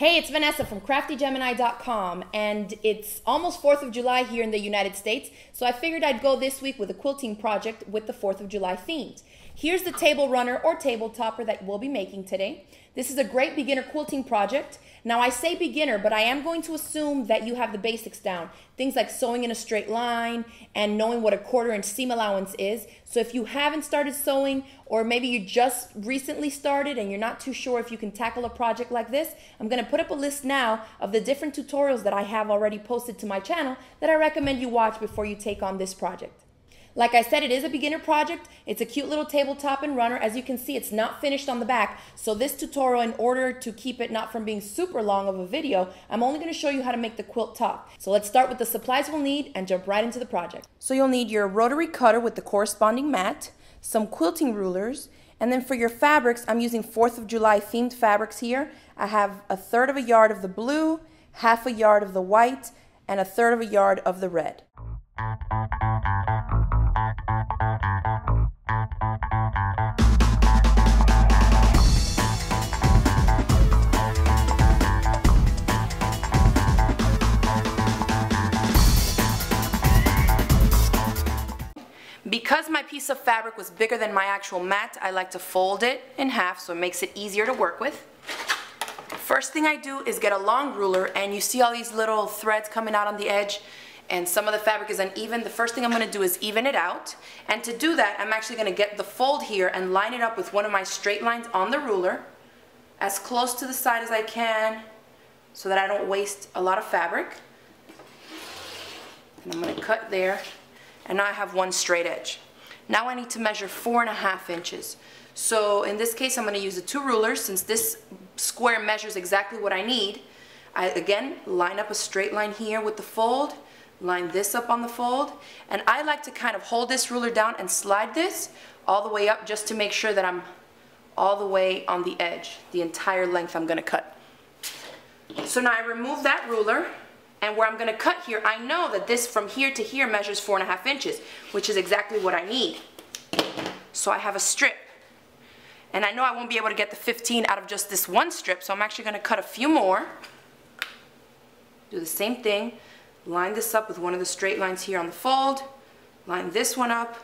Hey, it's Vanessa from craftygemini.com, and it's almost 4th of July here in the United States, so I figured I'd go this week with a quilting project with the 4th of July themes. Here's the table runner or table topper that we'll be making today. This is a great beginner quilting project. Now, I say beginner, but I am going to assume that you have the basics down. Things like sewing in a straight line and knowing what a quarter inch seam allowance is. So, if you haven't started sewing, or maybe you just recently started and you're not too sure if you can tackle a project like this, I'm going to put up a list now of the different tutorials that I have already posted to my channel that I recommend you watch before you take on this project. Like I said, it is a beginner project. It's a cute little tabletop and runner. As you can see, it's not finished on the back. So this tutorial, in order to keep it not from being super long of a video, I'm only gonna show you how to make the quilt top. So let's start with the supplies we'll need and jump right into the project. So you'll need your rotary cutter with the corresponding mat, some quilting rulers, and then for your fabrics, I'm using 4th of July themed fabrics here. I have a third of a yard of the blue, half a yard of the white, and a third of a yard of the red. Because my piece of fabric was bigger than my actual mat, I like to fold it in half so it makes it easier to work with. First thing I do is get a long ruler and you see all these little threads coming out on the edge and some of the fabric is uneven. The first thing I'm going to do is even it out. And to do that, I'm actually going to get the fold here and line it up with one of my straight lines on the ruler as close to the side as I can so that I don't waste a lot of fabric. And I'm going to cut there and I have one straight edge. Now I need to measure four and a half inches. So in this case, I'm going to use the two rulers since this square measures exactly what I need. I again line up a straight line here with the fold, line this up on the fold, and I like to kind of hold this ruler down and slide this all the way up just to make sure that I'm all the way on the edge, the entire length I'm going to cut. So now I remove that ruler and where I'm going to cut here, I know that this from here to here measures four and a half inches, which is exactly what I need. So I have a strip. And I know I won't be able to get the 15 out of just this one strip, so I'm actually going to cut a few more. Do the same thing. Line this up with one of the straight lines here on the fold. Line this one up.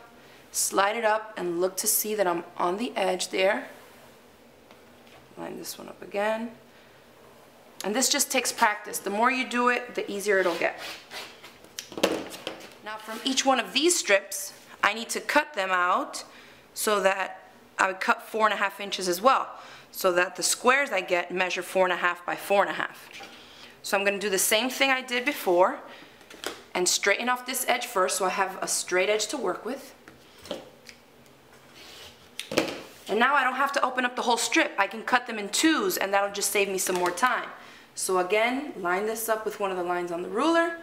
Slide it up and look to see that I'm on the edge there. Line this one up again. And this just takes practice. The more you do it, the easier it'll get. Now from each one of these strips, I need to cut them out so that I would cut four and a half inches as well, so that the squares I get measure four and a half by four and a half. So I'm gonna do the same thing I did before and straighten off this edge first so I have a straight edge to work with. And now I don't have to open up the whole strip. I can cut them in twos and that'll just save me some more time. So again, line this up with one of the lines on the ruler.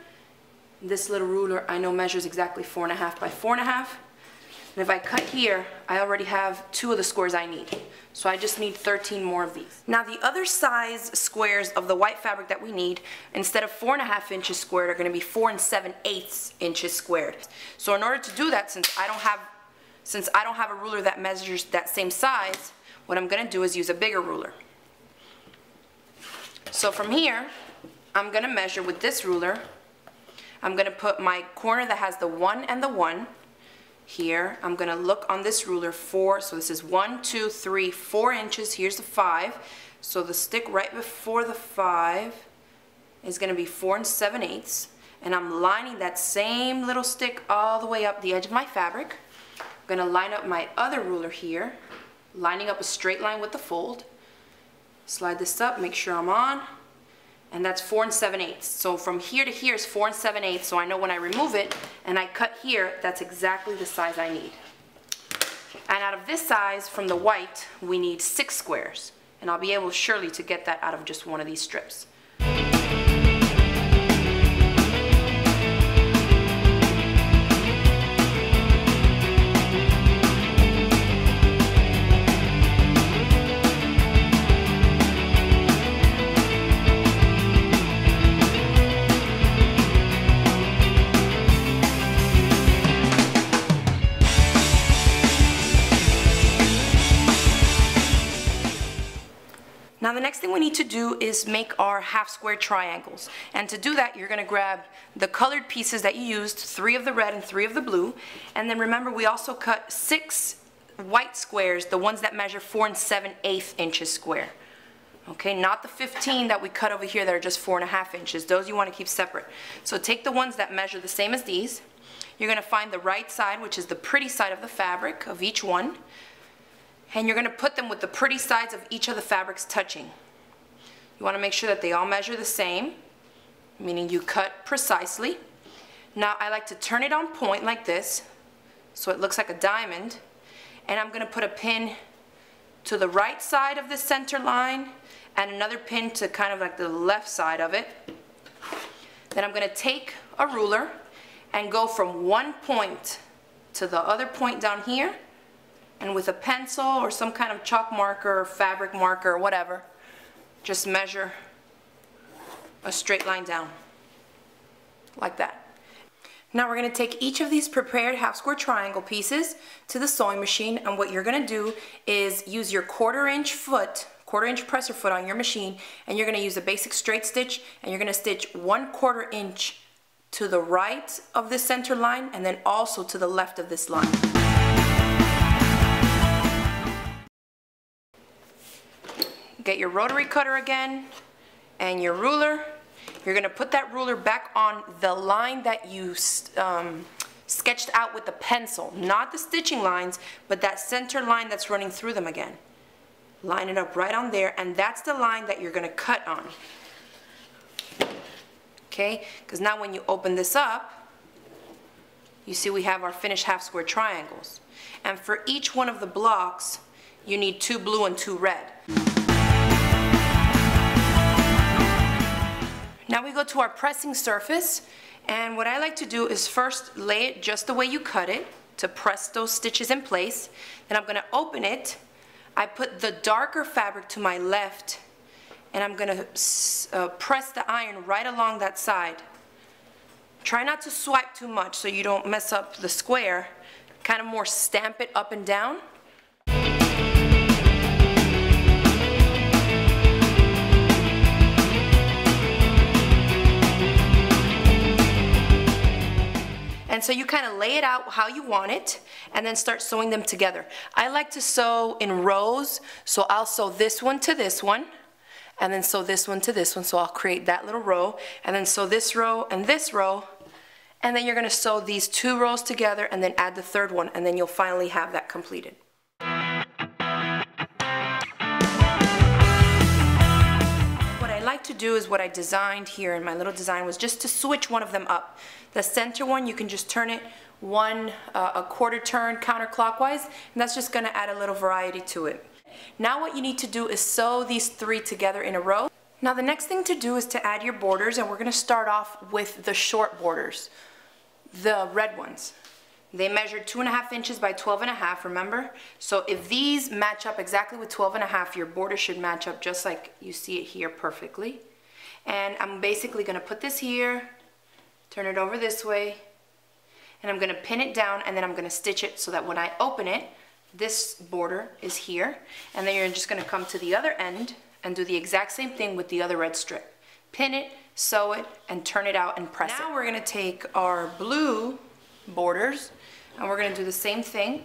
This little ruler I know measures exactly four and a half by four and a half. And if I cut here, I already have two of the squares I need. So I just need 13 more of these. Now the other size squares of the white fabric that we need, instead of four and a half inches squared, are gonna be four and seven eighths inches squared. So in order to do that, since I don't have, since I don't have a ruler that measures that same size, what I'm gonna do is use a bigger ruler. So from here, I'm going to measure with this ruler. I'm going to put my corner that has the 1 and the 1 here. I'm going to look on this ruler 4. So this is one, two, three, four inches. Here's the 5. So the stick right before the 5 is going to be 4 and 7 eighths. And I'm lining that same little stick all the way up the edge of my fabric. I'm to line up my other ruler here, lining up a straight line with the fold. Slide this up, make sure I'm on. And that's four and seven eighths. So from here to here is four and seven eighths. So I know when I remove it and I cut here, that's exactly the size I need. And out of this size, from the white, we need six squares. And I'll be able surely to get that out of just one of these strips. Now the next thing we need to do is make our half square triangles. And to do that, you're gonna grab the colored pieces that you used, three of the red and three of the blue. And then remember, we also cut six white squares, the ones that measure four and seven eighth inches square. Okay, not the 15 that we cut over here that are just four and a half inches. Those you want to keep separate. So take the ones that measure the same as these. You're going to find the right side, which is the pretty side of the fabric of each one. And you're going to put them with the pretty sides of each of the fabrics touching. You want to make sure that they all measure the same, meaning you cut precisely. Now I like to turn it on point like this, so it looks like a diamond. And I'm going to put a pin to the right side of the center line and another pin to kind of like the left side of it. Then I'm going to take a ruler and go from one point to the other point down here and with a pencil or some kind of chalk marker or fabric marker or whatever just measure a straight line down like that. Now we're going to take each of these prepared half square triangle pieces to the sewing machine and what you're going to do is use your quarter inch foot quarter inch presser foot on your machine and you're going to use a basic straight stitch and you're going to stitch one quarter inch to the right of the center line and then also to the left of this line. Get your rotary cutter again and your ruler. You're going to put that ruler back on the line that you um, sketched out with the pencil, not the stitching lines, but that center line that's running through them again. Line it up right on there, and that's the line that you're going to cut on. Okay, because now when you open this up, you see we have our finished half square triangles. And for each one of the blocks, you need two blue and two red. Now we go to our pressing surface, and what I like to do is first lay it just the way you cut it to press those stitches in place. Then I'm going to open it I put the darker fabric to my left and I'm going to uh, press the iron right along that side. Try not to swipe too much so you don't mess up the square. Kind of more stamp it up and down. So you kind of lay it out how you want it and then start sewing them together. I like to sew in rows, so I'll sew this one to this one and then sew this one to this one. So I'll create that little row and then sew this row and this row and then you're going to sew these two rows together and then add the third one and then you'll finally have that completed. To do is what I designed here in my little design was just to switch one of them up. The center one, you can just turn it one, uh, a quarter turn counterclockwise, and that's just gonna add a little variety to it. Now what you need to do is sew these three together in a row. Now the next thing to do is to add your borders, and we're gonna start off with the short borders, the red ones. They measured two and a half inches by 12 and a half, remember? So if these match up exactly with 12 and a half, your border should match up just like you see it here perfectly. And I'm basically gonna put this here, turn it over this way, and I'm gonna pin it down and then I'm gonna stitch it so that when I open it, this border is here. And then you're just gonna come to the other end and do the exact same thing with the other red strip. Pin it, sew it, and turn it out and press now it. Now we're gonna take our blue borders and we're going to do the same thing.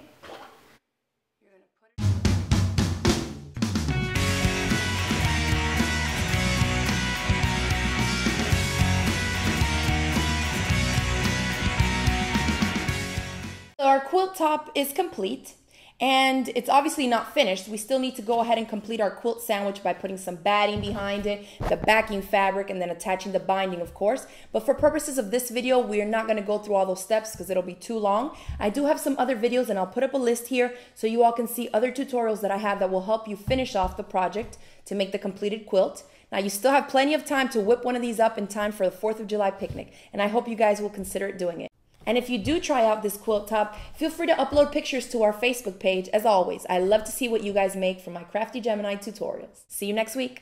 our quilt top is complete and it's obviously not finished. We still need to go ahead and complete our quilt sandwich by putting some batting behind it, the backing fabric, and then attaching the binding, of course. But for purposes of this video, we are not going to go through all those steps because it'll be too long. I do have some other videos, and I'll put up a list here so you all can see other tutorials that I have that will help you finish off the project to make the completed quilt. Now, you still have plenty of time to whip one of these up in time for the 4th of July picnic, and I hope you guys will consider doing it. And if you do try out this quilt top, feel free to upload pictures to our Facebook page. As always, I love to see what you guys make from my Crafty Gemini tutorials. See you next week.